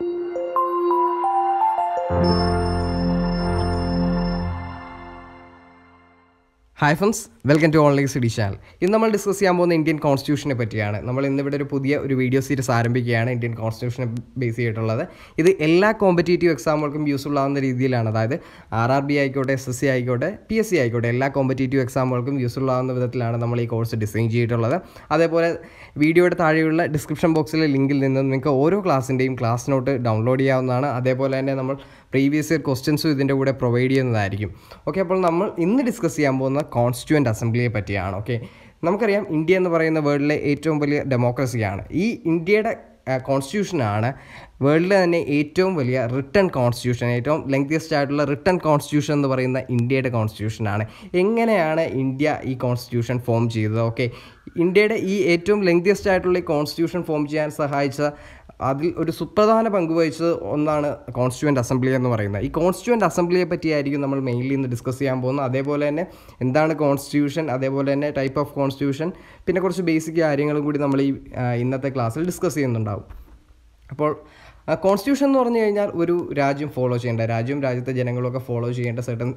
thank you. Hi friends welcome to online CD channel ഇന്ന് നമ്മൾ discuss ചെയ്യാൻ പോകുന്ന ഇന്ത്യൻ കോൺസ്റ്റിറ്റ്യൂഷനെ പറ്റിയാണ്. നമ്മൾ ഇന്നിവിടെ ഒരു പുതിയ ഒരു വീഡിയോ സീരീസ് ആരംഭിക്കുകയാണ് ഇന്ത്യൻ കോൺസ്റ്റിറ്റ്യൂഷനെ ബേസ് ചെയ്തിട്ടുള്ളത്. ഇത് എല്ലാ കോമ്പറ്റേറ്റീവ് എക്സാമുകൾക്കും യൂസ്ഫുൾ ആവുന്ന രീതിയിലാണ്. അതായത് ആർ ആർ ബി ആയിക്കോട്ടെ എസ് എസ് സി ആയിക്കോട്ടെ പി എസ് സി ആയിക്കോട്ടെ എല്ലാ കോമ്പറ്റേറ്റീവ് എക്സാമുകൾക്കും യൂസ്ഫുൾ ആവുന്ന വിധത്തിലാണ് നമ്മൾ ഈ കോഴ്സ് ഡിസൈൻ ചെയ്തിട്ടുള്ളത്. അതേപോലെ വീഡിയോയുടെ താഴെയുള്ള ഡിസ്ക്രിപ്ഷൻ ബോക്സിലെ ലിങ്കിൽ നിന്ന് നിങ്ങൾക്ക് ഓരോ ക്ലാസ്സിന്റെയും ക്ലാസ് നോട്ട് ഡൗൺലോഡ് ചെയ്യാവുന്നതാണ്. അതേപോലെ തന്നെ നമ്മൾ പ്രീവിയസ് ഇയർ ക്വസ്റ്റ്യൻസും ഇതിന്റെ കൂടെ പ്രൊവൈഡ് ചെയ്യുന്നതായിരിക്കും. ഓക്കെ അപ്പോൾ നമ്മൾ ഇന്ന് ഡിസ്കസ് ചെയ്യാൻ പോകുന്ന കോൺസ്റ്റിറ്റ്യൂന്റ് അസംബ്ലിയെ പറ്റിയാണ് ഓക്കെ നമുക്കറിയാം ഇന്ത്യ എന്ന് പറയുന്ന വേൾഡിലെ ഏറ്റവും വലിയ ഡെമോക്രസിയാണ് ഈ ഇന്ത്യയുടെ കോൺസ്റ്റിറ്റ്യൂഷനാണ് വേൾഡിലെ തന്നെ ഏറ്റവും വലിയ റിട്ടേൺ കോൺസ്റ്റിറ്റ്യൂഷൻ ഏറ്റവും ലെങ്തിയസ്റ്റ് ആയിട്ടുള്ള റിട്ടേൺ കോൺസ്റ്റിറ്റ്യൂഷൻ എന്ന് പറയുന്ന ഇന്ത്യയുടെ കോൺസ്റ്റിറ്റ്യൂഷനാണ് എങ്ങനെയാണ് ഇന്ത്യ ഈ കോൺസ്റ്റിറ്റ്യൂഷൻ ഫോം ചെയ്തത് ഓക്കെ ഇന്ത്യയുടെ ഈ ഏറ്റവും ലെങ്തിയസ്റ്റ് ആയിട്ടുള്ള ഈ കോൺസ്റ്റിറ്റ്യൂഷൻ ഫോം ചെയ്യാൻ സഹായിച്ച അതിൽ ഒരു സുപ്രധാന പങ്ക് വഹിച്ചത് ഒന്നാണ് കോൺസ്റ്റിറ്റ്യൂവന്റ് അസംബ്ലി എന്ന് പറയുന്നത്. ഈ കോൺസ്റ്റിറ്റ്യൂവന്റ് അസംബ്ലിയെ പറ്റിയായിരിക്കും നമ്മൾ മെയിൻലി ഇന്ന് ഡിസ്കസ് ചെയ്യാൻ പോകുന്നത്. അതേപോലെ തന്നെ എന്താണ് കോൺസ്റ്റിറ്റ്യൂഷൻ അതേപോലെ തന്നെ ടൈപ്പ് ഓഫ് കോൺസ്റ്റിറ്റ്യൂഷൻ പിന്നെ കുറച്ച് ബേസിക് കാര്യങ്ങളും കൂടി നമ്മൾ ഈ ഇന്നത്തെ ക്ലാസ്സിൽ ഡിസ്കസ് ചെയ്യുന്നുണ്ടാവും. അപ്പോൾ കോൺസ്റ്റിറ്റ്യൂഷൻ എന്ന് പറഞ്ഞു കഴിഞ്ഞാൽ ഒരു രാജ്യം ഫോളോ ചെയ്യേണ്ട രാജ്യവും രാജ്യത്തെ ജനങ്ങളൊക്കെ ഫോളോ ചെയ്യേണ്ട സെർട്ടൻ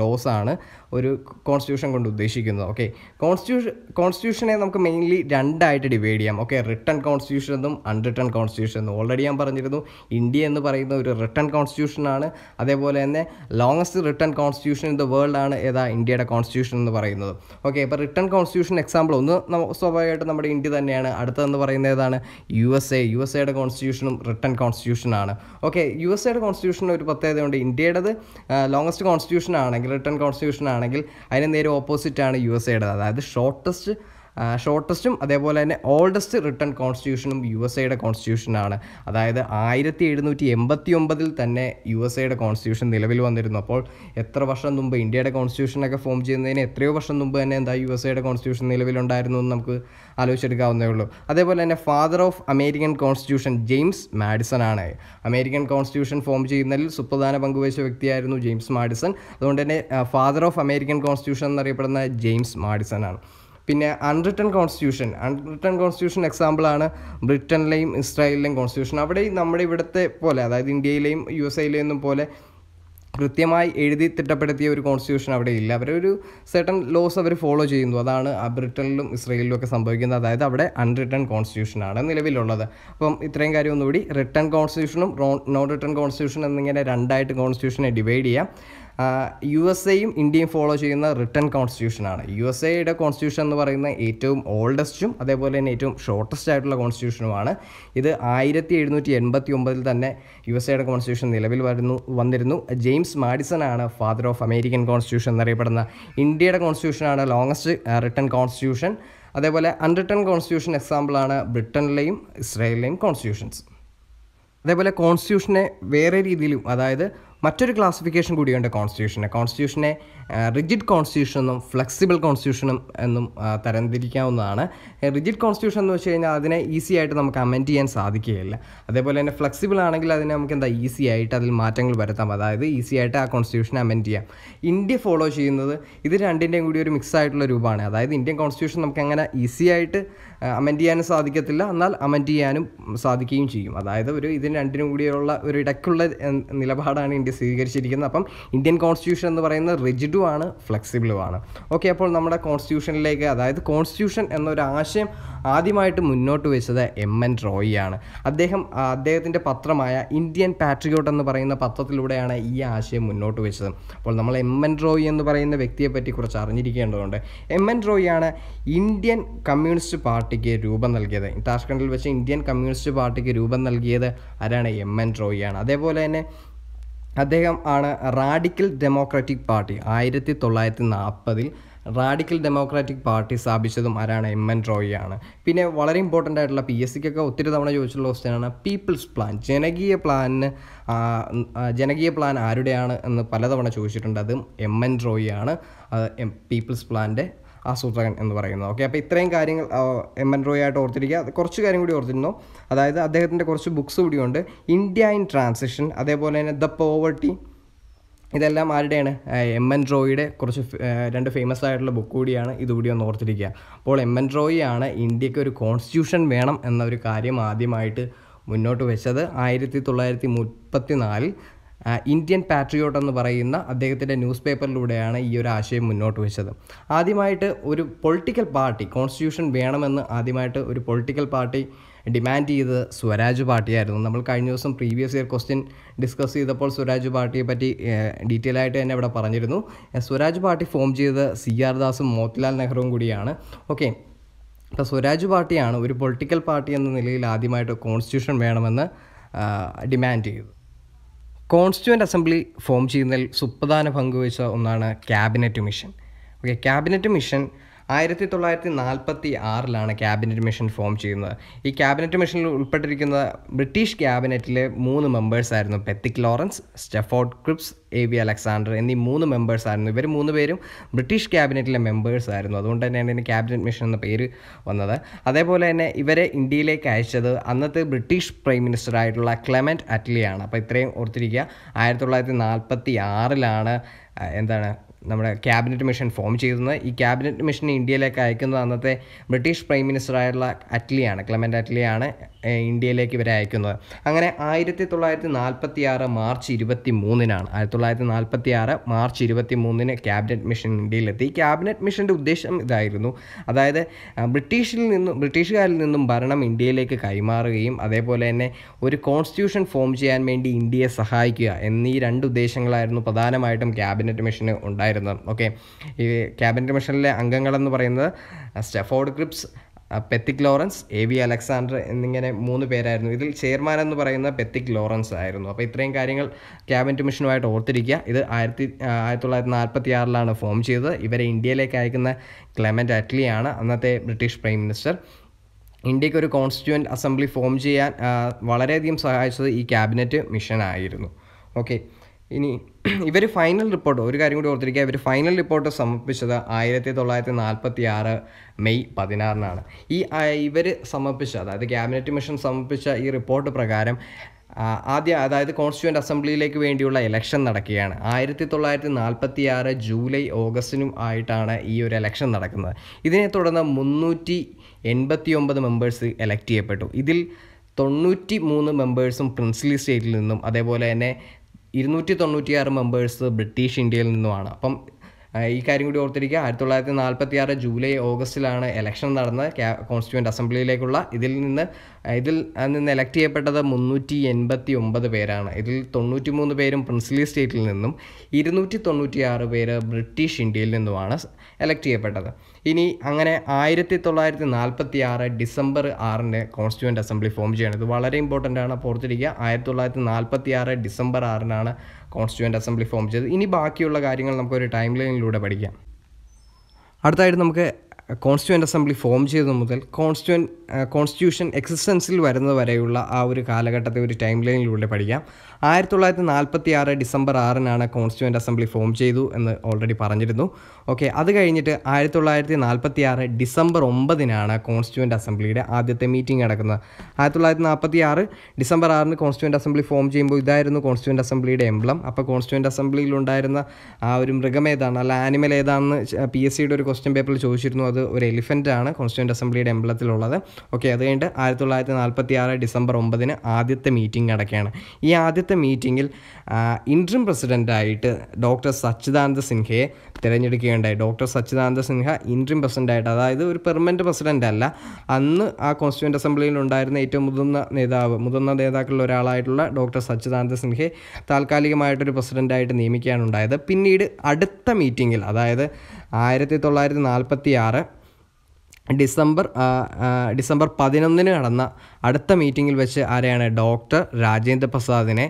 ലോസ് ആണ് ഒരു കോൺസ്റ്റിറ്റ്യൂഷൻ കൊണ്ട് ഉദ്ദേശിക്കുന്നത്. ഓക്കെ കോൺസ്റ്റിറ്റ്യൂഷൻ കോൺസ്റ്റിറ്റ്യൂഷനെ നമുക്ക് മെയിൻലി രണ്ടായിട്ട് ഡിവൈഡ് ചെയ്യാം. ഓക്കെ റിട്ടേൺ കോൺസ്റ്റിറ്റ്യൂഷൻ എന്നും അൺറിട്ടേൺ കോൺസ്റ്റിറ്റ്യൂഷൻ എന്നും. ഓൾറെഡി ഞാൻ പറഞ്ഞിരുന്നു ഇന്ത്യ എന്ന് പറയുന്ന ഒരു റിട്ടേൺ കോൺസ്റ്റിറ്റ്യൂഷനാണ് അതേപോലെ തന്നെ longest written constitution in the world ആണ് ഏതാ ഇന്ത്യയുടെ കോൺസ്റ്റിറ്റ്യൂഷൻ എന്ന് പറയുന്നത്. ഓക്കെ ഇപ്പോൾ റിട്ടേൺ കോൺസ്റ്റിറ്റ്യൂഷൻ എക്സാമ്പിൾ ഒന്ന് സ്വാഭാവികമായിട്ടും നമ്മുടെ ഇന്ത്യ തന്നെയാണ്. അടുത്തതെന്ന് പറയുന്നത് ഏതാണ്? U S A U S എയുടെ കോൺസ്റ്റിറ്റ്യൂഷനും റിട്ടേൺ ആണ് ഓക്കെ യു എസ് എയുടെ കോൺസ്റ്റിറ്റ്യൂഷൻ ഒരു പ്രത്യേകതയുണ്ട്. ഇന്ത്യയുടേത് ലോങ്ങസ്റ്റ് കോൺസ്റ്റിറ്റ്യൂഷൻ ആണെങ്കിൽ റിട്ടേൺ കോൺസ്റ്റിറ്റ്യൂഷൻ ആണെങ്കിൽ അതിന് നേരെ ഓപ്പോസിറ്റ് ആണ് യു എസ് എയുടെ അതായത് ഷോർട്ടസ്റ്റ് ഷോർട്ടസ്റ്റും അതേപോലെ തന്നെ ഓൾഡസ്റ്റ് റിട്ടേൺ കോൺസ്റ്റിറ്റ്യൂഷനും യു എസ് എയുടെ കോൺസ്റ്റിറ്റ്യൂഷനാണ് അതായത് ആയിരത്തി എഴുന്നൂറ്റി എൺപത്തി ഒമ്പതിൽ തന്നെ യു എസ് എയുടെ കോൺസ്റ്റിറ്റ്യൂഷൻ നിലവിൽ വന്നിരുന്നു. അപ്പോൾ എത്ര വർഷം മുമ്പ് ഇന്ത്യയുടെ കോൺസ്റ്റിറ്റ്യൂഷനൊക്കെ ഫോം ചെയ്യുന്നതിന് എത്രയോ വർഷം മുമ്പ് തന്നെ എന്താ യു എസ് എയുടെ കോൺസ്റ്റിറ്റ്യൂഷൻ നിലവിലുണ്ടായിരുന്നു എന്ന് നമുക്ക് ആലോചിച്ചെടുക്കാവുന്നേ ഉള്ളൂ. അതേപോലെ തന്നെ father of American constitution James Madison ആണ്. അമേരിക്കൻ കോൺസ്റ്റിറ്റ്യൂഷൻ ഫോം ചെയ്യുന്നതിൽ സുപ്രധാന പങ്കുവച്ച വ്യക്തിയായിരുന്നു ജെയിംസ് മാഡിസൺ അതുകൊണ്ട് തന്നെ ഫാദർ ഓഫ് അമേരിക്കൻ കോൺസ്റ്റിറ്റ്യൂഷൻ എന്നറിയപ്പെടുന്ന ജെയിംസ് മാഡിസൺ ആണ്. പിന്നെ അൺറിട്ടൺ കോൺസ്റ്റിറ്റ്യൂഷൻ അൺറിട്ടൺ കോൺസ്റ്റിറ്റ്യൂഷൻ എക്സാമ്പിളാണ് ബ്രിട്ടനിലെയും ഇസ്രായേലിലെയും കോൺസ്റ്റിറ്റ്യൂഷൻ അവിടെയും നമ്മുടെ ഇവിടുത്തെ പോലെ അതായത് ഇന്ത്യയിലെയും യു എസ് എയിലെയും പോലെ കൃത്യമായി എഴുതി തിട്ടപ്പെടുത്തിയ ഒരു കോൺസ്റ്റിറ്റ്യൂഷൻ അവിടെ ഇല്ല. അവരൊരു സെർട്ടൺ ലോസ് അവർ ഫോളോ ചെയ്യുന്നു. അതാണ് ബ്രിട്ടനിലും ഇസ്രയേലിലും ഒക്കെ സംഭവിക്കുന്നത്. അതായത് അവിടെ അൺറിട്ടൺ കോൺസ്റ്റിറ്റ്യൂഷൻ ആണ് നിലവിലുള്ളത്. അപ്പം ഇത്രയും കാര്യം ഒന്നുകൂടി. റിട്ടേൺ കോൺസ്റ്റിറ്റ്യൂഷനും നോൺ റിട്ടേൺ കോൺസ്റ്റിറ്റ്യൂഷൻ എന്നിങ്ങനെ രണ്ടായിട്ട് കോൺസ്റ്റിറ്റ്യൂഷനെ ഡിവൈഡ് ചെയ്യാം. യു എസ് എയും ഇന്ത്യയും ഫോളോ ചെയ്യുന്ന റിട്ടേൺ കോൺസ്റ്റിറ്റ്യൂഷനാണ് യു എസ് എയുടെ കോൺസ്റ്റിറ്റ്യൂഷൻ എന്ന് പറയുന്ന ഏറ്റവും ഓൾഡസ്റ്റും അതേപോലെ തന്നെ ഏറ്റവും ഷോർട്ടസ്റ്റ് ആയിട്ടുള്ള കോൺസ്റ്റിറ്റ്യൂഷനുമാണ് ഇത് ആയിരത്തി എഴുന്നൂറ്റി എൺപത്തി ഒമ്പതിൽ തന്നെ യു എസ് എയുടെ കോൺസ്റ്റിറ്റ്യൂഷൻ നിലവിൽ വരുന്നു വന്നിരുന്നു. ജെയിംസ് മാഡിസൺ ആണ് ഫാദർ ഓഫ് അമേരിക്കൻ കോൺസ്റ്റിറ്റ്യൂഷൻ എന്നറിയപ്പെടുന്ന. ഇന്ത്യയുടെ കോൺസ്റ്റിറ്റ്യൂഷനാണ് ലോങ്ങസ്റ്റ് റിട്ടേൺ കോൺസ്റ്റിറ്റ്യൂഷൻ അതേപോലെ അൺറിട്ടേൺ കോൺസ്റ്റിറ്റ്യൂഷൻ എക്സാമ്പിളാണ് ബ്രിട്ടനിലെയും ഇസ്രായേലിലെയും കോൺസ്റ്റിറ്റ്യൂഷൻസ് അതേപോലെ കോൺസ്റ്റിറ്റ്യൂഷനെ വേറെ രീതിയിലും അതായത് മറ്റൊരു ക്ലാസിഫിക്കേഷൻ കൂടിയുണ്ട് കോൺസ്റ്റിറ്റ്യൂഷനെ കോൺസ്റ്റിറ്റ്യൂഷനെ റിജിഡ് കോൺസ്റ്റിറ്റ്യൂഷൻ എന്നും ഫ്ലെക്സിബിൾ കോൺസ്റ്റിറ്റ്യൂഷനും എന്നും തരംതിരിക്കാവുന്നതാണ്. റിജിഡ് കോൺസ്റ്റിറ്റ്യൂഷൻ എന്ന് വെച്ച് കഴിഞ്ഞാൽ അതിനെ ഈസി ആയിട്ട് നമുക്ക് അമെൻഡ് ചെയ്യാൻ സാധിക്കുകയില്ല. അതേപോലെ തന്നെ ഫ്ലെക്സിബിൾ ആണെങ്കിൽ അതിനെ നമുക്ക് എന്താ ഈസി ആയിട്ട് അതിൽ മാറ്റങ്ങൾ വരുത്താം. അതായത് ഈസി ആയിട്ട് ആ കോൺസ്റ്റിറ്റ്യൂഷൻ അമെൻഡ് ചെയ്യാം. ഇന്ത്യ ഫോളോ ചെയ്യുന്നത് ഇത് രണ്ടിന്റെയും കൂടി ഒരു മിക്സ് ആയിട്ടുള്ള രൂപമാണ്. അതായത് ഇന്ത്യൻ കോൺസ്റ്റിറ്റ്യൂഷൻ നമുക്ക് അങ്ങനെ ഈസി ആയിട്ട് അമെൻഡ് ചെയ്യാനും സാധിക്കത്തില്ല. എന്നാൽ അമെൻഡ് ചെയ്യാനും സാധിക്കുകയും ചെയ്യും. അതായത് ഒരു ഇതിന് രണ്ടിനും കൂടിയുള്ള ഒരു ഇടയ്ക്കുള്ള നിലപാടാണ് ഇന്ത്യ സ്വീകരിച്ചിരിക്കുന്നത്. അപ്പം ഇന്ത്യൻ കോൺസ്റ്റിറ്റ്യൂഷൻ എന്ന് പറയുന്നത് റിജിഡും ആണ് ഫ്ലെക്സിബിളും ഓക്കെ അപ്പോൾ നമ്മുടെ കോൺസ്റ്റിറ്റ്യൂഷനിലേക്ക് അതായത് കോൺസ്റ്റിറ്റ്യൂഷൻ എന്നൊരു ആശയം ആദ്യമായിട്ട് മുന്നോട്ട് വെച്ചത് എം എൻ റോയിയാണ് അദ്ദേഹം അദ്ദേഹത്തിന്റെ പത്രമായ ഇന്ത്യൻ പാട്രിയോട്ട് എന്ന് പറയുന്ന പത്രത്തിലൂടെയാണ് ഈ ആശയം മുന്നോട്ട് വെച്ചത്. അപ്പോൾ നമ്മൾ എം എൻ റോയി എന്ന് പറയുന്ന വ്യക്തിയെപ്പറ്റി കുറച്ച് അറിഞ്ഞിരിക്കേണ്ടതുണ്ട്. എം എൻ റോയിയാണ് ഇന്ത്യൻ കമ്മ്യൂണിസ്റ്റ് പാർട്ടിക്ക് രൂപം നൽകിയത്. താഷ്കണ്ടിൽ വെച്ച് ഇന്ത്യൻ കമ്മ്യൂണിസ്റ്റ് പാർട്ടിക്ക് രൂപം നൽകിയത് ആരാണ്? എം എൻ റോയിയാണ് അതേപോലെ തന്നെ അദ്ദേഹം ആണ് റാഡിക്കൽ ഡെമോക്രാറ്റിക് പാർട്ടി ആയിരത്തി തൊള്ളായിരത്തി നാൽപ്പതിൽ റാഡിക്കൽ ഡെമോക്രാറ്റിക് പാർട്ടി സ്ഥാപിച്ചതും ആരാണ്? എം എൻ റോയിയാണ് പിന്നെ വളരെ ഇമ്പോർട്ടന്റ് ആയിട്ടുള്ള പി എസ് സിക്കൊക്കെ ഒത്തിരി തവണ ചോദിച്ചിട്ടുള്ള ക്വസ്റ്റ്യനാണ് പീപ്പിൾസ് പ്ലാൻ ജനകീയ പ്ലാനിന് ജനകീയ പ്ലാൻ ആരുടെയാണ് എന്ന് പലതവണ ചോദിച്ചിട്ടുണ്ട്. അതും എം എൻ റോയിയാണ് പീപ്പിൾസ് പ്ലാന്റെ ആസൂത്രകൻ എന്ന് പറയുന്നത്. ഓക്കെ അപ്പോൾ ഇത്രയും കാര്യങ്ങൾ എം എൻ റോയ് ആയിട്ട് ഓർത്തിരിക്കുക. കുറച്ച് കാര്യം കൂടി ഓർത്തിരുന്നു. അതായത് അദ്ദേഹത്തിന്റെ കുറച്ച് ബുക്സ് കൂടിയുണ്ട് ഇന്ത്യ ഇൻ ട്രാൻസിഷൻ അതേപോലെ തന്നെ ദ പോവർട്ടി ഇതെല്ലാം ആരുടെയാണ്? എം എൻ റോയിയുടെ കുറച്ച് രണ്ട് ഫേമസ് ആയിട്ടുള്ള ബുക്ക് കൂടിയാണ് ഇതുകൂടി ഒന്ന് ഓർത്തിരിക്കുക. അപ്പോൾ എം എൻ റോയി ആണ് ഇന്ത്യയ്ക്ക് ഒരു കോൺസ്റ്റിറ്റ്യൂഷൻ വേണം എന്ന ഒരു കാര്യം ആദ്യമായിട്ട് മുന്നോട്ട് വെച്ചത്. ആയിരത്തി തൊള്ളായിരത്തി മുപ്പത്തി നാലിൽ ഇന്ത്യൻ പാട്രിയോട്ട് എന്ന് പറയുന്ന അദ്ദേഹത്തിന്റെ ന്യൂസ് പേപ്പറിലൂടെയാണ് ഈ ഒരു ആശയം മുന്നോട്ട് വെച്ചത്. ആദ്യമായിട്ട് ഒരു പൊളിറ്റിക്കൽ പാർട്ടി കോൺസ്റ്റിറ്റ്യൂഷൻ വേണമെന്ന് ആദ്യമായിട്ട് ഒരു പൊളിറ്റിക്കൽ പാർട്ടി ഡിമാൻഡ് ചെയ്തത് സ്വരാജ് പാർട്ടിയായിരുന്നു. നമ്മൾ കഴിഞ്ഞ ദിവസം പ്രീവിയസ് ഇയർ ക്വസ്റ്റ്യൻ ഡിസ്കസ് ചെയ്തപ്പോൾ സ്വരാജ് പാർട്ടിയെ പറ്റി ഡീറ്റെയിൽ ആയിട്ട് തന്നെ ഇവിടെ പറഞ്ഞിരുന്നു. സ്വരാജ് പാർട്ടി ഫോം ചെയ്തത് സി ആർ ദാസും മോത്തിലാൽ നെഹ്റുവും കൂടിയാണ്. ഓക്കെ. അപ്പോൾ സ്വരാജ് പാർട്ടിയാണ് ഒരു പൊളിറ്റിക്കൽ പാർട്ടി എന്ന നിലയിൽ ആദ്യമായിട്ട് കോൺസ്റ്റിറ്റ്യൂഷൻ വേണമെന്ന് ഡിമാൻഡ് ചെയ്തത്. കോൺസ്റ്റിറ്റ്യൂവന്റ് അസംബ്ലി ഫോം ചെയ്യുന്നതിൽ സുപ്രധാന പങ്കുവഹിച്ച ഒന്നാണ് cabinet mission okay cabinet mission ആയിരത്തി തൊള്ളായിരത്തി നാൽപ്പത്തി ആറിലാണ് ക്യാബിനറ്റ് മിഷൻ ഫോം ചെയ്യുന്നത്. ഈ ക്യാബിനറ്റ് മിഷനിൽ ഉൾപ്പെട്ടിരിക്കുന്ന ബ്രിട്ടീഷ് ക്യാബിനറ്റിലെ മൂന്ന് മെമ്പേഴ്സ് ആയിരുന്നു Pethick Lawrence Stafford Cripps A V Alexander എന്നീ മൂന്ന് മെമ്പേഴ്സ് ആയിരുന്നു. ഇവർ മൂന്ന് പേരും ബ്രിട്ടീഷ് ക്യാബിനറ്റിലെ മെമ്പേഴ്സ് ആയിരുന്നു. അതുകൊണ്ട് തന്നെയാണ് ഇതിന് ക്യാബിനറ്റ് മിഷൻ എന്ന പേര് വന്നത്. അതേപോലെ തന്നെ ഇവരെ ഇന്ത്യയിലേക്ക് അയച്ചത് അന്നത്തെ ബ്രിട്ടീഷ് പ്രൈം മിനിസ്റ്റർ ആയിട്ടുള്ള ക്ലെമന്റ് അറ്റ്ലിയാണ്. അപ്പോൾ ഇത്രയും ഓർത്തിരിക്കുക. ആയിരത്തി തൊള്ളായിരത്തി നാൽപ്പത്തി ആറിലാണ് എന്താണ് നമ്മുടെ ക്യാബിനറ്റ് മിഷൻ ഫോം ചെയ്തത് ഈ ക്യാബിനറ്റ് മിഷൻ ഇന്ത്യയിലേക്ക് അയക്കുന്നത് അന്നത്തെ ബ്രിട്ടീഷ് പ്രൈം മിനിസ്റ്റർ ആയിട്ടുള്ള അറ്റ്ലിയാണ് ക്ലെമന്റ് അറ്റ്ലിയാണ്. ഇന്ത്യയിലേക്ക് ഇവരെ അയക്കുന്നത്. അങ്ങനെ ആയിരത്തി തൊള്ളായിരത്തി നാൽപ്പത്തി ആറ് മാർച്ച് ഇരുപത്തി മൂന്നിനാണ് ആയിരത്തി തൊള്ളായിരത്തി നാൽപ്പത്തി ആറ് മാർച്ച് ഇരുപത്തി മൂന്നിന് ക്യാബിനറ്റ് മിഷൻ ഇന്ത്യയിലെത്തി. ക്യാബിനറ്റ് മിഷന്റെ ഉദ്ദേശം ഇതായിരുന്നു. അതായത് ബ്രിട്ടീഷിൽ നിന്നും ബ്രിട്ടീഷുകാരിൽ നിന്നും ഭരണം ഇന്ത്യയിലേക്ക് കൈമാറുകയും അതേപോലെ തന്നെ ഒരു കോൺസ്റ്റിറ്റ്യൂഷൻ ഫോം ചെയ്യാൻ വേണ്ടി ഇന്ത്യയെ സഹായിക്കുക എന്നീ രണ്ട് ഉദ്ദേശങ്ങളായിരുന്നു പ്രധാനമായിട്ടും ക്യാബിനറ്റ് മിഷന് ഉണ്ടായിരുന്നത്. ഓക്കെ. ഈ ക്യാബിനറ്റ് മിഷനിലെ അംഗങ്ങളെന്ന് പറയുന്നത് Stafford Cripps Pethick Lawrence A V Alexander എന്നിങ്ങനെ മൂന്ന് പേരായിരുന്നു. ഇതിൽ ചെയർമാൻ എന്ന് പറയുന്ന പെത്തിക് ലോറൻസ് ആയിരുന്നു. അപ്പോൾ ഇത്രയും കാര്യങ്ങൾ ക്യാബിനറ്റ് മിഷനുമായിട്ട് ഓർത്തിരിക്കുക. ഇത് ആയിരത്തി ആയിരത്തി തൊള്ളായിരത്തി നാൽപ്പത്തി ആറിലാണ് ഫോം ചെയ്തത്. ഇവരെ ഇന്ത്യയിലേക്ക് അയക്കുന്ന ക്ലെമന്റ് അറ്റ്ലിയാണ് അന്നത്തെ ബ്രിട്ടീഷ് പ്രൈം മിനിസ്റ്റർ. ഇന്ത്യയ്ക്ക് ഒരു കോൺസ്റ്റിറ്റ്യൂവന്റ് അസംബ്ലി ഫോം ചെയ്യാൻ വളരെയധികം സഹായിച്ചത് ഈ ക്യാബിനറ്റ് മിഷൻ ആയിരുന്നു ഓക്കെ. ഇനി ഇവർ ഫൈനൽ റിപ്പോർട്ട് ഒരു കാര്യം കൂടി ഓർത്തിരിക്കുക. ഇവർ ഫൈനൽ റിപ്പോർട്ട് സമർപ്പിച്ചത് ആയിരത്തി തൊള്ളായിരത്തി നാൽപ്പത്തി ആറ് മെയ് പതിനാറിനാണ്. ഈ ഇവർ സമർപ്പിച്ച അതായത് ക്യാബിനറ്റ് മിഷൻ സമർപ്പിച്ച ഈ റിപ്പോർട്ട് പ്രകാരം ആദ്യം അതായത് കോൺസ്റ്റിറ്റ്യൂന്റ് അസംബ്ലിയിലേക്ക് വേണ്ടിയുള്ള ഇലക്ഷൻ നടക്കുകയാണ്. ആയിരത്തി തൊള്ളായിരത്തി നാൽപ്പത്തി ആറ് ജൂലൈ ഓഗസ്റ്റിനും ആയിട്ടാണ് ഈ ഒരു ഇലക്ഷൻ നടക്കുന്നത്. ഇതിനെ തുടർന്ന് മുന്നൂറ്റി എൺപത്തി ഒമ്പത് മെമ്പേഴ്സ് എലക്ട് ചെയ്യപ്പെട്ടു. ഇതിൽ തൊണ്ണൂറ്റി മൂന്ന് മെമ്പേഴ്സും പ്രിൻസിലി സ്റ്റേറ്റിൽ നിന്നും അതേപോലെ തന്നെ ഇരുന്നൂറ്റി തൊണ്ണൂറ്റിയാറ് മെമ്പേഴ്സ് ബ്രിട്ടീഷ് ഇന്ത്യയിൽ നിന്നുമാണ്. അപ്പം ഈ കാര്യം കൂടി ഓർത്തിരിക്കുക. ആയിരത്തി തൊള്ളായിരത്തി നാൽപ്പത്തി ആറ് ജൂലൈ ഓഗസ്റ്റിലാണ് ഇലക്ഷൻ നടന്നത്. കോൺസ്റ്റിറ്റ്യൂന്റ് അസംബ്ലിയിലേക്കുള്ള ഇതിൽ നിന്ന് ഇതിൽ നിന്ന് എലക്ട് ചെയ്യപ്പെട്ടത് മുന്നൂറ്റി എൺപത്തി ഒമ്പത് പേരാണ്. ഇതിൽ തൊണ്ണൂറ്റി മൂന്ന് പേരും പ്രിൻസിലി സ്റ്റേറ്റിൽ നിന്നും ഇരുന്നൂറ്റി തൊണ്ണൂറ്റി ആറ് പേര് ബ്രിട്ടീഷ് ഇന്ത്യയിൽ നിന്നുമാണ് എലക്ട് ചെയ്യപ്പെട്ടത്. ഇനി അങ്ങനെ ആയിരത്തി തൊള്ളായിരത്തി നാൽപ്പത്തി ആറ് ഡിസംബർ ആറിന് കോൺസ്റ്റിറ്റ്യൂന്റ് അസംബ്ലി ഫോം ചെയ്യണം. ഇത് വളരെ ഇമ്പോർട്ടന്റ് ആണ്. അപ്പോൾ ഓർത്തിരിക്കുക ആയിരത്തി തൊള്ളായിരത്തി നാൽപ്പത്തി ആറ് ഡിസംബർ ആറിനാണ് കോൺസ്റ്റിറ്റ്യൂവന്റ് അസംബ്ലി ഫോം ചെയ്തത്. ഇനി ബാക്കിയുള്ള കാര്യങ്ങൾ നമുക്കൊരു ടൈം ലൈനിലൂടെ പഠിക്കാം. അടുത്തായിട്ട് നമുക്ക് കോൺസ്റ്റിറ്റ്യൂവന്റ് അസംബ്ലി ഫോം ചെയ്തത് മുതൽ കോൺസ്റ്റിറ്റ്യൂൻ കോൺസ്റ്റിറ്റ്യൂഷൻ എക്സിസ്റ്റൻസിൽ വരുന്നത് വരെയുള്ള ആ ഒരു കാലഘട്ടത്തെ ഒരു ടൈം ലൈനിലൂടെ പഠിക്കാം. ആയിരത്തി തൊള്ളായിരത്തി നാൽപ്പത്തി ആറ് ഡിസംബർ ആറിനാണ് കോൺസ്റ്റിറ്റ്യൂന്റ് അസംബ്ലി ഫോം ചെയ്തു എന്ന് ഓൾറെഡി പറഞ്ഞിരുന്നു. ഓക്കെ അത് കഴിഞ്ഞിട്ട് ആയിരത്തി തൊള്ളായിരത്തി നാൽപ്പത്തി ആറ് ഡിസംബർ ഒമ്പതിനാണ് കോൺസ്റ്റിറ്റ്യൂന്റ് അസംബ്ലിയുടെ ആദ്യത്തെ മീറ്റിംഗ് നടക്കുന്നത്. ആയിരത്തി തൊള്ളായിരത്തി നാൽപ്പത്തി ആറ് ഡിസംബർ ആറിന് കോൺസ്റ്റിറ്റ്യൂന്റ് അസംബ്ലി ഫോം ചെയ്യുമ്പോൾ ഇതായിരുന്നു കോൺസ്റ്റിറ്റ്യൂന്റ് അസംബ്ലിയുടെ എംബ്ലം അപ്പോൾ കോൺസ്റ്റിറ്റ്യൂന്റ് അസംബ്ലിയിൽ ഉണ്ടായിരുന്ന ആ ഒരു മൃഗം ഏതാണ്? അല്ല ആനിമൽ ഏതാണെന്ന് പി എസ് സിയുടെ ഒരു ക്വസ്റ്റ്യൻ പേപ്പറിൽ ചോദിച്ചിരുന്നു. അത് ഒരു എലിഫന്റ് ആണ് കോൺസ്റ്റിറ്റ്യൂവന്റ് അസംബ്ലിയുടെ എംബ്ലത്തിലുള്ളത് ഓക്കെ അത് കഴിഞ്ഞിട്ട് ആയിരത്തി തൊള്ളായിരത്തി നാൽപ്പത്തി ആറ് ഡിസംബർ ഒമ്പതിന് ആദ്യത്തെ മീറ്റിംഗ് നടക്കുകയാണ്. ഈ ആദ്യത്തെ മീറ്റിങ്ങിൽ ഇൻട്രീം പ്രസിഡന്റായിട്ട് ഡോക്ടർ സച്ചിദാനന്ദ സിൻഹയെ തിരഞ്ഞെടുക്കുകയുണ്ടായി. ഡോക്ടർ സച്ചിദാനന്ദ സിൻഹ ഇൻട്രീം പ്രസിഡന്റായിട്ട് അതായത് ഒരു പെർമനന്റ് പ്രസിഡന്റ് അല്ല അന്ന് ആ കോൺസ്റ്റിറ്റ്യൂന്റ് അസംബ്ലിയിൽ ഉണ്ടായിരുന്ന ഏറ്റവും മുതിർന്ന നേതാവ് മുതിർന്ന നേതാക്കളിൽ ഒരാളായിട്ടുള്ള ഡോക്ടർ സച്ചിദാനന്ദ സിൻഹയെ താൽക്കാലികമായിട്ടൊരു പ്രസിഡന്റായിട്ട് നിയമിക്കുകയാണ് ഉണ്ടായത്. പിന്നീട് അടുത്ത മീറ്റിങ്ങിൽ അതായത് ആയിരത്തി തൊള്ളായിരത്തി നാൽപ്പത്തി ആറ് ഡിസംബർ ഡിസംബർ പതിനൊന്നിന് നടന്ന അടുത്ത മീറ്റിങ്ങിൽ വെച്ച് ആരെയാണ് ഡോക്ടർ രാജേന്ദ്ര പ്രസാദിനെ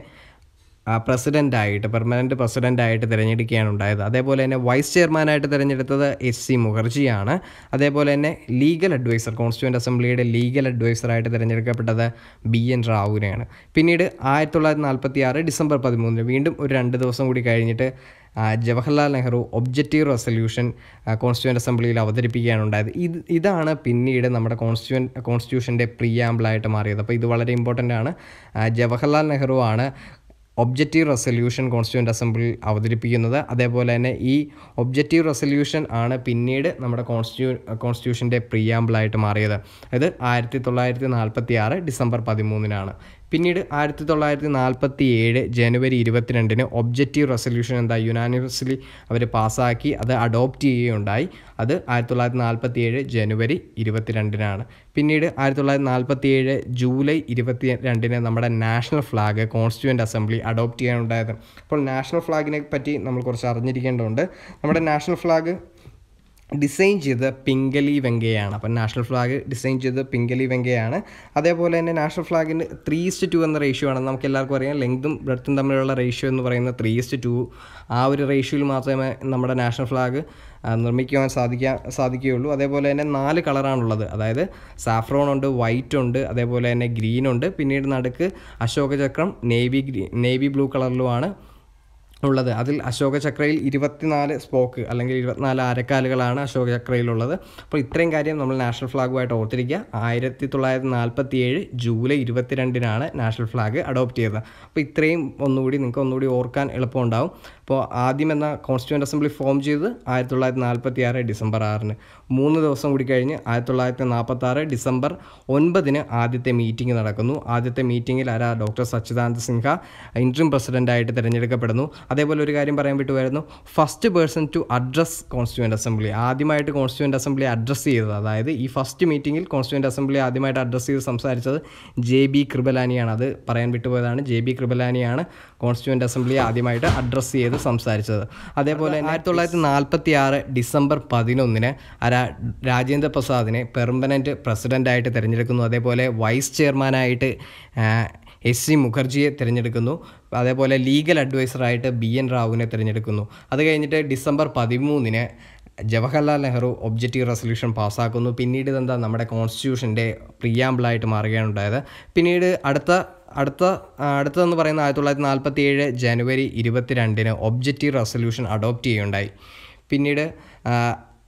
പ്രസിഡന്റായിട്ട് പെർമനന്റ് പ്രസിഡന്റായിട്ട് തിരഞ്ഞെടുക്കുകയാണ് ഉണ്ടായത്. അതേപോലെ തന്നെ വൈസ് ചെയർമാനായിട്ട് തിരഞ്ഞെടുത്തത് എസ് സി മുഖർജിയാണ്. അതേപോലെ തന്നെ ലീഗൽ അഡ്വൈസർ കോൺസ്റ്റിറ്റ്യൂന്റ് അസംബ്ലിയുടെ ലീഗൽ അഡ്വൈസറായിട്ട് തിരഞ്ഞെടുക്കപ്പെട്ടത് ബി എൻ റാവുവിനെയാണ്. പിന്നീട് ആയിരത്തി തൊള്ളായിരത്തി നാൽപ്പത്തി ആറ് ഡിസംബർ പതിമൂന്നിന് വീണ്ടും ഒരു രണ്ട് ദിവസം കൂടി കഴിഞ്ഞിട്ട് Jawaharlal Nehru objective resolution constituent അസംബ്ലിയിൽ അവതരിപ്പിക്കുകയാണ് ഉണ്ടായത്. ഇത് ഇതാണ് പിന്നീട് നമ്മുടെ കോൺസ്റ്റിറ്റ്യൂൻ കോൺസ്റ്റിറ്റ്യൂഷന്റെ പ്രിയാമ്പിളായിട്ട് മാറിയത്. അപ്പോൾ ഇത് വളരെ ഇമ്പോർട്ടന്റ് ആണ്. ജവഹർലാൽ നെഹ്റു ആണ് ഒബ്ജക്റ്റീവ് റെസൊല്യൂഷൻ കോൺസ്റ്റിറ്റ്യൂന്റ് അസംബ്ലി അവതരിപ്പിക്കുന്നത്. അതേപോലെ തന്നെ ഈ ഒബ്ജക്റ്റീവ് റെസൊല്യൂഷൻ ആണ് പിന്നീട് നമ്മുടെ കോൺസ്റ്റിറ്റ്യൂ കോൺസ്റ്റിറ്റ്യൂഷന്റെ പ്രിയാമ്പിളായിട്ട് മാറിയത്. അത് ആയിരത്തി തൊള്ളായിരത്തി നാൽപ്പത്തി ആറ് ഡിസംബർ പതിമൂന്നിനാണ്. പിന്നീട് ആയിരത്തി തൊള്ളായിരത്തി നാൽപ്പത്തി ഏഴ് ജനുവരി ഇരുപത്തിരണ്ടിന് ഒബ്ജക്റ്റീവ് റെസൊല്യൂഷൻ എന്താ? യുനാനിവേഴ്സലി അവർ പാസ്സാക്കി അത് അഡോപ്റ്റ് ചെയ്യുകയുണ്ടായി. അത് ആയിരത്തി തൊള്ളായിരത്തി നാൽപ്പത്തി ഏഴ് ജനുവരി ഇരുപത്തിരണ്ടിനാണ്. പിന്നീട് ആയിരത്തി തൊള്ളായിരത്തി നാൽപ്പത്തി ഏഴ് ജൂലൈ ഇരുപത്തി രണ്ടിന് നമ്മുടെ national flag constituent assembly adopt ചെയ്യാനുണ്ടായത്. അപ്പോൾ നാഷണൽ ഫ്ലാഗിനെ പറ്റി നമ്മൾ കുറച്ച് അറിഞ്ഞിരിക്കേണ്ടതുണ്ട് നമ്മുടെ നാഷണൽ ഫ്ലാഗ് ഡിസൈൻ ചെയ്ത പിങ്കലി വെങ്കയാണ്. അപ്പം നാഷണൽ ഫ്ലാഗ് ഡിസൈൻ ചെയ്ത പിങ്കലി വെങ്കയാണ്. അതേപോലെ തന്നെ നാഷണൽ ഫ്ലാഗിന് ത്രീ ഇസ്റ്റ് ടു എന്ന റേഷ്യോ ആണ് നമുക്ക് എല്ലാവർക്കും അറിയാം ലെങ്തും ബ്രെത്തും തമ്മിലുള്ള റേഷ്യോ എന്ന് പറയുന്ന ത്രീ ഇസ്റ്റ് ടു ആ ഒരു റേഷ്യോയിൽ മാത്രമേ നമ്മുടെ നാഷണൽ ഫ്ലാഗ് നിർമ്മിക്കുവാൻ സാധിക്കാൻ സാധിക്കുകയുള്ളൂ. അതേപോലെ തന്നെ നാല് കളറാണുള്ളത് അതായത് സാഫ്രോൺ ഉണ്ട് വൈറ്റ് ഉണ്ട് അതേപോലെ തന്നെ ഗ്രീൻ ഉണ്ട്. പിന്നീട് നടുക്ക് അശോകചക്രം നേവി ഗ്രീ നേവി ബ്ലൂ കളറിലുമാണ് ഉള്ളത്. അതിൽ അശോക ചക്രയിൽ ഇരുപത്തിനാല് സ്പോക്ക് അല്ലെങ്കിൽ ഇരുപത്തിനാല് അരക്കാലുകളാണ് അശോക ചക്രയിലുള്ളത്. അപ്പോൾ ഇത്രയും കാര്യം നമ്മൾ നാഷണൽ ഫ്ലാഗുമായിട്ട് ഓർത്തിരിക്കുക. ആയിരത്തി തൊള്ളായിരത്തി നാൽപ്പത്തി ഏഴ് ജൂലൈ ഇരുപത്തിരണ്ടിനാണ് നാഷണൽ ഫ്ലാഗ് അഡോപ്റ്റ് ചെയ്തത്. അപ്പോൾ ഇത്രയും ഒന്നുകൂടി നിങ്ങൾക്ക് ഒന്നുകൂടി ഓർക്കാൻ എളുപ്പമുണ്ടാവും. അപ്പോൾ ആദ്യം എന്ന കോൺസ്റ്റിറ്റ്യൂന്റ് അസംബ്ലി ഫോം ചെയ്ത് ആയിരത്തി തൊള്ളായിരത്തി നാൽപ്പത്തി ആറ് ഡിസംബർ ആറിന്. മൂന്ന് ദിവസം കൂടി കഴിഞ്ഞ് ആയിരത്തി തൊള്ളായിരത്തി നാൽപ്പത്തി ആറ് ഡിസംബർ ഒൻപതിന് ആദ്യത്തെ മീറ്റിംഗ് നടക്കുന്നു. ആദ്യത്തെ മീറ്റിങ്ങിൽ ആരാ? ഡോക്ടർ സച്ചിദാനന്ദ സിൻഹ ഇൻട്രീം പ്രസിഡന്റായിട്ട് തിരഞ്ഞെടുക്കപ്പെടുന്നു. അതേപോലെ ഒരു കാര്യം പറയാൻ വിട്ടുമായിരുന്നു first person to address constituent assembly ആദ്യമായിട്ട് കോൺസ്റ്റിറ്റ്യൂന്റ് അസംബ്ലി അഡ്രസ്സ് ചെയ്തത്. അതായത് ഈ ഫസ്റ്റ് മീറ്റിംഗിൽ കോൺസ്റ്റിറ്റ്യൂന്റ് അസംബ്ലി ആദ്യമായിട്ട് അഡ്രസ്സ് ചെയ്ത് സംസാരിച്ചത് ജെ ബി കൃപലാനിയാണ്. അത് പറയാൻ വിട്ടുപോയതാണ്. ജെ ബി കൃപലാനിയാണ് കോൺസ്റ്റിറ്റ്യൂന്റ് അസംബ്ലി ആദ്യമായിട്ട് അഡ്രസ്സ് ചെയ്ത് സംസാരിച്ചത്. അതേപോലെ ആയിരത്തി തൊള്ളായിരത്തി നാൽപ്പത്തി ആറ് ഡിസംബർ പതിനൊന്നിന് രാജേന്ദ്ര പ്രസാദിനെ പെർമനന്റ് പ്രസിഡന്റായിട്ട് തിരഞ്ഞെടുക്കുന്നു. അതേപോലെ വൈസ് ചെയർമാനായിട്ട് എസ് സി മുഖർജിയെ തിരഞ്ഞെടുക്കുന്നു. അതേപോലെ ലീഗൽ അഡ്വൈസറായിട്ട് ബി എൻ റാവുവിനെ തിരഞ്ഞെടുക്കുന്നു. അത് കഴിഞ്ഞിട്ട് ഡിസംബർ പതിമൂന്നിന് ജവഹർലാൽ നെഹ്റു ഒബ്ജക്റ്റീവ് റെസൊല്യൂഷൻ പാസ്സാക്കുന്നു. പിന്നീട് ഇതെന്താ? നമ്മുടെ കോൺസ്റ്റിറ്റ്യൂഷന്റെ പ്രിയാമ്പിളായിട്ട് മാറുകയാണ് ഉണ്ടായത്. പിന്നീട് അടുത്ത അടുത്ത അടുത്തതെന്ന് പറയുന്ന ആയിരത്തി തൊള്ളായിരത്തി നാൽപ്പത്തി ഏഴ് ജനുവരി ഇരുപത്തിരണ്ടിന് ഒബ്ജക്റ്റീവ് റെസൊല്യൂഷൻ അഡോപ്റ്റ് ചെയ്യുകയുണ്ടായി. പിന്നീട്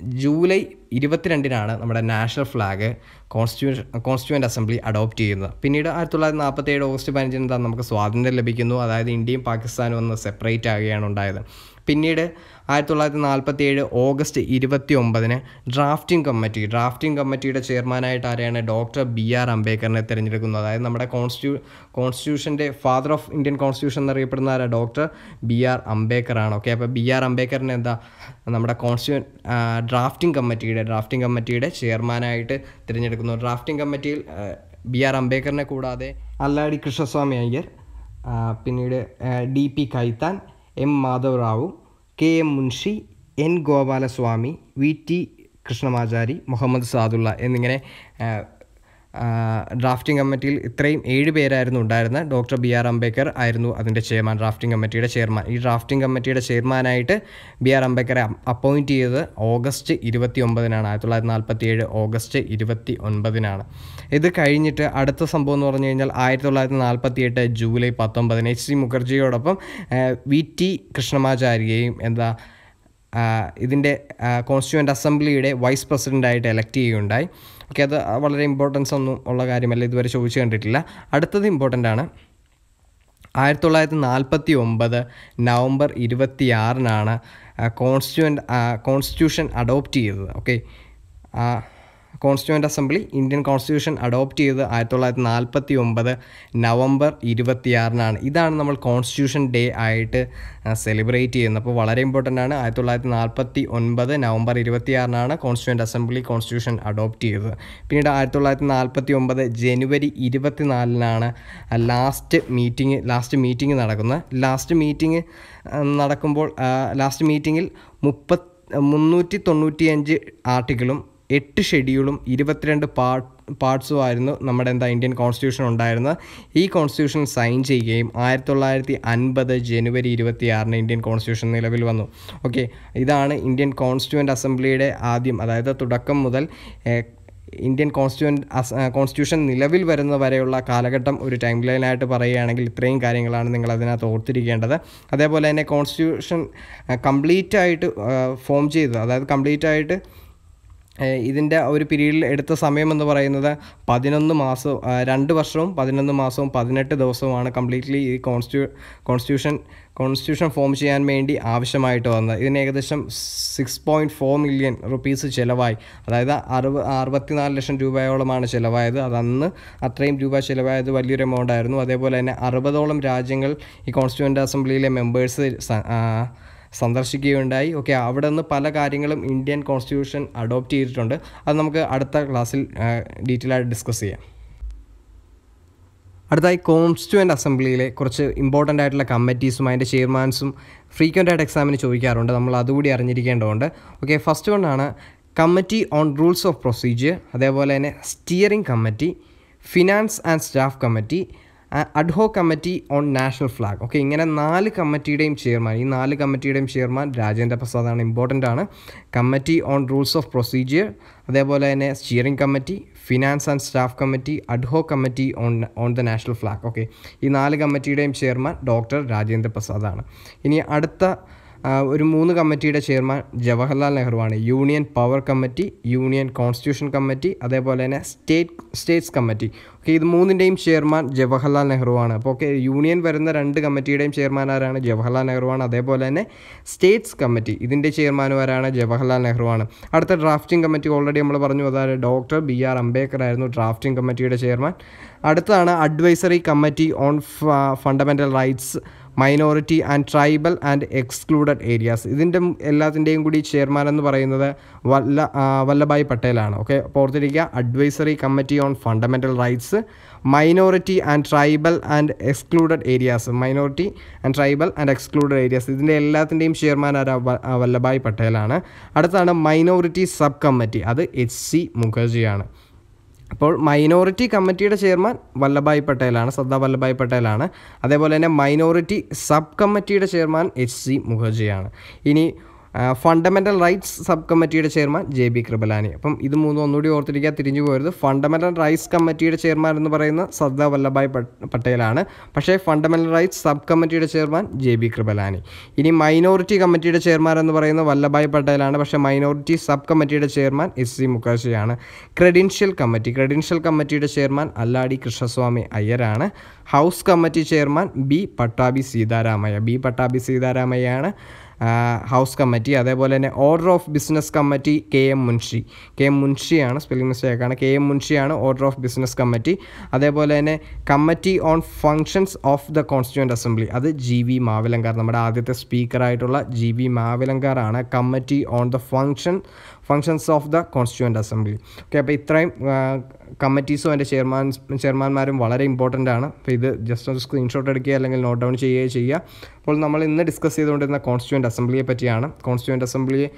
ജൂലൈ ഇരുപത്തിരണ്ടിനാണ് നമ്മുടെ national flag constitution constituent assembly adopt ചെയ്യുന്നത്. പിന്നീട് ആയിരത്തി തൊള്ളായിരത്തി നാൽപ്പത്തി ഏഴ് ഓഗസ്റ്റ് പതിനഞ്ചിന് നമുക്ക് സ്വാതന്ത്ര്യം ലഭിക്കുന്നു. അതായത് ഇന്ത്യയും പാകിസ്ഥാനും ഒന്ന് സെപ്പറേറ്റ് ആകുകയാണ് ഉണ്ടായത്. പിന്നീട് ആയിരത്തി തൊള്ളായിരത്തി നാൽപ്പത്തി ഏഴ് ഓഗസ്റ്റ് ഇരുപത്തി ഒമ്പതിന് ഡ്രാഫ്റ്റിംഗ് കമ്മിറ്റി ഡ്രാഫ്റ്റിംഗ് കമ്മിറ്റിയുടെ ചെയർമാനായിട്ട് ആരെയാണ് ഡോക്ടർ ബി ആർ അംബേദ്കറിനെ തിരഞ്ഞെടുക്കുന്നത്. അതായത് നമ്മുടെ കോൺസ്റ്റിറ്റ്യൂ കോൺസ്റ്റിറ്റ്യൂഷന്റെ ഫാദർ ഓഫ് ഇന്ത്യൻ കോൺസ്റ്റിറ്റ്യൂഷൻ എന്നറിയപ്പെടുന്ന ആരാ? ഡോക്ടർ ബി ആർ അംബേദ്കറാണ്. ഓക്കെ അപ്പോൾ ബി ആർ അംബേദ്കറിനെ എന്താ? നമ്മുടെ കോൺസ്റ്റിറ്റ്യൂ ഡ്രാഫ്റ്റിംഗ് കമ്മിറ്റിയുടെ ഡ്രാഫ്റ്റിംഗ് കമ്മിറ്റിയുടെ ചെയർമാനായിട്ട് തിരഞ്ഞെടുക്കുന്നു. ഡ്രാഫ്റ്റിംഗ് കമ്മിറ്റിയിൽ ബി ആർ അംബേദ്കറിനെ കൂടാതെ അല്ലാടി കൃഷ്ണസ്വാമി അയ്യർ പിന്നീട് D P Khaitan M Madhav Rao K M Munshi N Gopalaswamy V T Krishnamachari Muhammad Saadulla എന്നിങ്ങനെ ഡ്രാഫ്റ്റിംഗ് കമ്മിറ്റിയിൽ ഇത്രയും ഏഴ് പേരായിരുന്നു ഉണ്ടായിരുന്നത് ഡോക്ടർ ബി ആർ അംബേദ്കർ ആയിരുന്നു അതിന്റെ ചെയർമാൻ ഡ്രാഫ്റ്റിംഗ് കമ്മിറ്റിയുടെ ചെയർമാൻ. ഈ ഡ്രാഫ്റ്റിംഗ് കമ്മിറ്റിയുടെ ചെയർമാനായിട്ട് ബി ആർ അംബേദ്കറെ അപ്പോയിന്റ് ചെയ്തത് ഓഗസ്റ്റ് ഇരുപത്തി ഒമ്പതിനാണ് ആയിരത്തി തൊള്ളായിരത്തി നാൽപ്പത്തി ഏഴ് ഓഗസ്റ്റ് ഇരുപത്തി ഒൻപതിനാണ് ഇത് കഴിഞ്ഞിട്ട് അടുത്ത സംഭവം എന്ന് പറഞ്ഞു കഴിഞ്ഞാൽ ആയിരത്തി തൊള്ളായിരത്തി നാൽപ്പത്തി എട്ട് ജൂലൈ പത്തൊമ്പതിന് എച്ച് സി മുഖർജിയോടൊപ്പം വി ടി കൃഷ്ണമാചാര്യയും എന്താ ഇതിന്റെ കോൺസ്റ്റിറ്റ്യൂവന്റ് അസംബ്ലിയുടെ വൈസ് പ്രസിഡന്റായിട്ട് എലക്ട് ചെയ്യുകയുണ്ടായി. ഓക്കെ അത് വളരെ ഇമ്പോർട്ടൻസ് ഒന്നും ഉള്ള കാര്യമല്ല. ഇതുവരെ ചോദിച്ചു കണ്ടിട്ടില്ല. അടുത്തത് ഇമ്പോർട്ടന്റ് ആണ്. ആയിരത്തി തൊള്ളായിരത്തി നാൽപ്പത്തി ഒമ്പത് നവംബർ ഇരുപത്തിയാറിനാണ് കോൺസ്റ്റിറ്റ്യൂൻ കോൺസ്റ്റിറ്റ്യൂഷൻ അഡോപ്റ്റ് ചെയ്തത് okay constituent assembly Indian constitution adopt ചെയ്ത് ആയിരത്തി തൊള്ളായിരത്തി നാൽപ്പത്തി ഒമ്പത് നവംബർ ഇരുപത്തിയാറിനാണ്. ഇതാണ് നമ്മൾ കോൺസ്റ്റിറ്റ്യൂഷൻ ഡേ ആയിട്ട് സെലിബ്രേറ്റ് ചെയ്യുന്നത്. അപ്പോൾ വളരെ ഇമ്പോർട്ടന്റ് ആണ്. ആയിരത്തി തൊള്ളായിരത്തി നാൽപ്പത്തി ഒൻപത് നവംബർ ഇരുപത്തിയാറിനാണ് കോൺസ്റ്റിറ്റ്യൂന്റ് അസംബ്ലി കോൺസ്റ്റിറ്റ്യൂഷൻ അഡോപ്റ്റ് ചെയ്തത്. പിന്നീട് ആയിരത്തി തൊള്ളായിരത്തി നാൽപ്പത്തി ഒമ്പത് ജനുവരി ഇരുപത്തിനാലിനാണ് ലാസ്റ്റ് മീറ്റിംഗ് ലാസ്റ്റ് മീറ്റിംഗ് നടക്കുന്നത്. ലാസ്റ്റ് മീറ്റിംഗ് നടക്കുമ്പോൾ ലാസ്റ്റ് മീറ്റിങ്ങിൽ മുപ്പത്തി മുന്നൂറ്റി തൊണ്ണൂറ്റിയഞ്ച് ആർട്ടിക്കിളും എട്ട് ഷെഡ്യൂളും ഇരുപത്തിരണ്ട് പാർട്ട് പാർട്സും ആയിരുന്നു നമ്മുടെ എന്താ ഇന്ത്യൻ കോൺസ്റ്റിറ്റ്യൂഷൻ ഉണ്ടായിരുന്നത്. ഈ കോൺസ്റ്റിറ്റ്യൂഷൻ സൈൻ ചെയ്യുകയും ആയിരത്തി തൊള്ളായിരത്തി അൻപത് ജനുവരി ഇരുപത്തി ആറിന് ഇന്ത്യൻ കോൺസ്റ്റിറ്റ്യൂഷൻ നിലവിൽ വന്നു. ഓക്കെ ഇതാണ് ഇന്ത്യൻ കോൺസ്റ്റിറ്റ്യൂന്റ് അസംബ്ലിയുടെ ആദ്യം അതായത് തുടക്കം മുതൽ ഇന്ത്യൻ കോൺസ്റ്റിറ്റ്യൂൻ കോൺസ്റ്റിറ്റ്യൂഷൻ നിലവിൽ വരുന്ന വരെയുള്ള കാലഘട്ടം ഒരു ടൈം ലൈനായിട്ട് പറയുകയാണെങ്കിൽ ഇത്രയും കാര്യങ്ങളാണ് നിങ്ങൾ അതിനകത്ത് ഓർത്തിരിക്കേണ്ടത്. അതേപോലെ തന്നെ കോൺസ്റ്റിറ്റ്യൂഷൻ കംപ്ലീറ്റ് ആയിട്ട് ഫോം ചെയ്തത് അതായത് കംപ്ലീറ്റ് ആയിട്ട് ഇതിന്റെ ഒരു പീരീഡിൽ എടുത്ത സമയം എന്ന് പറയുന്നത് പതിനൊന്ന് മാസവും രണ്ട് വർഷവും പതിനൊന്ന് മാസവും പതിനെട്ട് ദിവസവുമാണ് കംപ്ലീറ്റ്ലി ഈ കോൺസ്റ്റിറ്റ്യൂ കോൺസ്റ്റിറ്റ്യൂഷൻ കോൺസ്റ്റിറ്റ്യൂഷൻ ഫോം ചെയ്യാൻ വേണ്ടി ആവശ്യമായിട്ട് വന്നത്. ഇതിന് ഏകദേശം six point four million rupees ചിലവായി. അതായത് അറുപ അറുപത്തിനാല് ലക്ഷം രൂപയോളമാണ് ചിലവായത്. അത് അന്ന് അത്രയും രൂപ ചിലവായത് വലിയൊരു എമൗണ്ട് ആയിരുന്നു. അതേപോലെ തന്നെ അറുപതോളം രാജ്യങ്ങൾ ഈ കോൺസ്റ്റിറ്റ്യൂന്റ് അസംബ്ലിയിലെ മെമ്പേഴ്സ് സന്ദർശിക്കുകയുണ്ടായി. ഓക്കെ അവിടെ നിന്ന് പല കാര്യങ്ങളും ഇന്ത്യൻ കോൺസ്റ്റിറ്റ്യൂഷൻ അഡോപ്റ്റ് ചെയ്തിട്ടുണ്ട്. അത് നമുക്ക് അടുത്ത ക്ലാസ്സിൽ ഡീറ്റെയിൽ ആയിട്ട് ഡിസ്കസ് ചെയ്യാം. അടുത്തായി കോൺസ്റ്റിറ്റ്യൂവന്റ് അസംബ്ലിയിലെ കുറച്ച് ഇമ്പോർട്ടന്റ് ആയിട്ടുള്ള കമ്മിറ്റീസും അതിന്റെ ചെയർമാൻസും ഫ്രീക്വന്റ് ആയിട്ട് എക്സാമിന് ചോദിക്കാറുണ്ട്. നമ്മൾ അതുകൂടി അറിഞ്ഞിരിക്കേണ്ടതുണ്ട്. ഓക്കെ ഫസ്റ്റ് കൊണ്ടാണ് committee on rules of procedure അതേപോലെ തന്നെ steering committee finance and staff committee ad hoc committee on national flag okay ഇങ്ങനെ നാല് കമ്മിറ്റിയുടെയും ചെയർമാൻ ഈ നാല് കമ്മിറ്റിയുടെയും ചെയർമാൻ രാജേന്ദ്ര പ്രസാദാണ് ഇമ്പോർട്ടന്റ് ആണ്. Committee on rules of procedure അതേപോലെ തന്നെ steering committee finance and staff committee ad hoc committee on on the national flag okay ഈ നാല് കമ്മിറ്റിയുടെയും ചെയർമാൻ ഡോക്ടർ രാജേന്ദ്ര പ്രസാദാണ് ഇനി അടുത്ത ഒരു മൂന്ന് കമ്മിറ്റിയുടെ chairman Jawaharlal നെഹ്റുവാണ്. Union power committee union constitution committee അതേപോലെ തന്നെ സ്റ്റേറ്റ് സ്റ്റേറ്റ്സ് കമ്മിറ്റി. ഓക്കെ ഇത് മൂന്നിന്റെയും ചെയർമാൻ ജവഹർലാൽ നെഹ്റുവാണ്. അപ്പോൾ ഓക്കെ യൂണിയൻ വരുന്ന രണ്ട് കമ്മിറ്റിയുടെയും ചെയർമാൻ ആരാണ്? ജവഹർലാൽ നെഹ്റുവാണ്. അതേപോലെ തന്നെ സ്റ്റേറ്റ്സ് കമ്മിറ്റി ഇതിന്റെ ചെയർമാനും ആരാണ്? ജവഹർലാൽ നെഹ്റുവാണ്. അടുത്ത ഡ്രാഫ്റ്റിംഗ് കമ്മിറ്റി ഓൾറെഡി നമ്മൾ പറഞ്ഞു അതായത് ഡോക്ടർ ബി ആർ അംബേദ്കർ ആയിരുന്നു ഡ്രാഫ്റ്റിംഗ് കമ്മിറ്റിയുടെ ചെയർമാൻ. അടുത്താണ് advisory committee on fundamental rights. Minority and tribal and excluded areas ഇതിന്റെ എല്ലാത്തിന്റെയും കൂടി ചെയർമാൻ എന്ന് പറയുന്നത് വല്ല വല്ലഭായ് പട്ടേലാണ്. ഓക്കെ ഓർത്തിരിക്കുക advisory committee on fundamental rights minority and tribal and excluded areas minority and tribal and excluded areas ഇതിന്റെ എല്ലാത്തിന്റെയും ചെയർമാൻ ആരാ? വല്ലഭായ് പട്ടേലാണ്. അടുത്താണ് മൈനോറിറ്റി സബ് കമ്മിറ്റി അത് എച്ച് സി മുഖർജിയാണ് അപ്പോൾ മൈനോറിറ്റി കമ്മിറ്റിയുടെ ചെയർമാൻ വല്ലഭായ് പട്ടേലാണ് സർദാർ വല്ലഭായ് പട്ടേലാണ്. അതേപോലെ തന്നെ മൈനോറിറ്റി സബ് കമ്മിറ്റിയുടെ ചെയർമാൻ എച്ച് സി മുഖർജിയാണ്. ഇനി ഫണ്ടമെന്റൽ റൈറ്റ്സ് സബ് കമ്മിറ്റിയുടെ ചെയർമാൻ ജെ ബി കൃപലാനി അപ്പം ഇത് മൂന്നും ഒന്നുകൂടി ഓർത്തിരിക്കുക തിരിഞ്ഞു പോരുത്. ഫണ്ടമെന്റൽ റൈറ്റ്സ് കമ്മിറ്റിയുടെ ചെയർമാൻ എന്ന് പറയുന്ന സർദാർ വല്ലഭായ് പട്ടേലാണ്. പക്ഷേ ഫണ്ടമെന്റൽ റൈറ്റ്സ് സബ് കമ്മിറ്റിയുടെ ചെയർമാൻ ജെ ബി കൃപലാനി ഇനി മൈനോറിറ്റി കമ്മിറ്റിയുടെ ചെയർമാൻ എന്ന് പറയുന്ന വല്ലഭായ് പട്ടേലാണ്. പക്ഷേ മൈനോറിറ്റി സബ് കമ്മിറ്റിയുടെ ചെയർമാൻ എസ് സി മുഖർജിയാണ്. ക്രെഡൻഷ്യൽ കമ്മിറ്റി ക്രെഡൻഷ്യൽ കമ്മിറ്റിയുടെ chairman Alladi Krishnaswamy അയ്യരാണ്. House committee chairman B Pattabhi Sitaramayya. B Pattabhi സീതാരാമയ്യാണ് house committee അതേപോലെ തന്നെ order of business committee K M Munshi. K M മുൻഷിയാണ് spelling മിസ്റ്റേക്കാണ് കെ എം മുൻഷിയാണ് order of business committee. അതേപോലെ തന്നെ committee on functions of the constituent assembly അത് G V Mavalankar നമ്മുടെ ആദ്യത്തെ സ്പീക്കറായിട്ടുള്ള G V മാവിലങ്കാറാണ് committee on the function functions of the constituent assembly okay അപ്പോൾ ഇത്രയും കമ്മിറ്റീസും അതിന്റെ ചെയർമാൻ ചെയർമാൻമാരും വളരെ ഇമ്പോർട്ടന്റ് ആണ്. അപ്പോൾ ഇത് ജസ്റ്റ് ഒന്ന് സ്ക്രീൻഷോട്ട് എടുക്കുക അല്ലെങ്കിൽ നോട്ട് ഡൗൺ ചെയ്യുകയോ ചെയ്യുക. അപ്പോൾ നമ്മൾ ഇന്ന് ഡിസ്കസ് ചെയ്തുകൊണ്ടിരുന്ന കോൺസ്റ്റിറ്റ്യൂന്റ് അസംബ്ലിയെ പറ്റിയാണ്. കോൺസ്റ്റിറ്റ്യൂന്റ് അസംബ്ലിയെ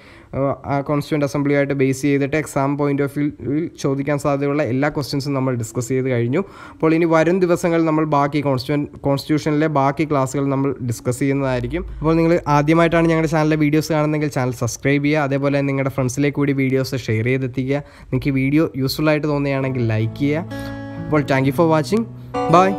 ആ കോൺസ്റ്റിറ്റ്യൂന്റ് അസംബ്ലിയായിട്ട് ബേസ് ചെയ്തിട്ട് എക്സാം പോയിന്റ് ഓഫ് വ്യൂവിൽ ചോദിക്കാൻ സാധ്യതയുള്ള എല്ലാ ക്വസ്റ്റ്യൻസും നമ്മൾ ഡിസ്കസ് ചെയ്ത് കഴിഞ്ഞു. അപ്പോൾ ഇനി വരും ദിവസങ്ങളിൽ നമ്മൾ ബാക്കി കോൺസ്റ്റിറ്റ്യൂൻ കോൺസ്റ്റിറ്റ്യൂഷനിലെ ബാക്കി ക്ലാസ്സുകൾ നമ്മൾ ഡിസ്കസ് ചെയ്യുന്നതായിരിക്കും. അപ്പോൾ നിങ്ങൾ ആദ്യമായിട്ടാണ് ഞങ്ങളുടെ ചാനലിലെ വീഡിയോസ് കാണുന്നതെങ്കിൽ ചാനൽ സബ്സ്ക്രൈബ് ചെയ്യുക. അതേപോലെ നിങ്ങളുടെ ഫ്രണ്ട്സിലേക്ക് കൂടി വീഡിയോസ് ഷെയർ ചെയ്തെത്തിക്കുക. നിങ്ങൾക്ക് വീഡിയോ യൂസ്ഫുൾ ആയിട്ട് തോന്നുകയാണെങ്കിൽ लाइक किया। और thank you for watching bye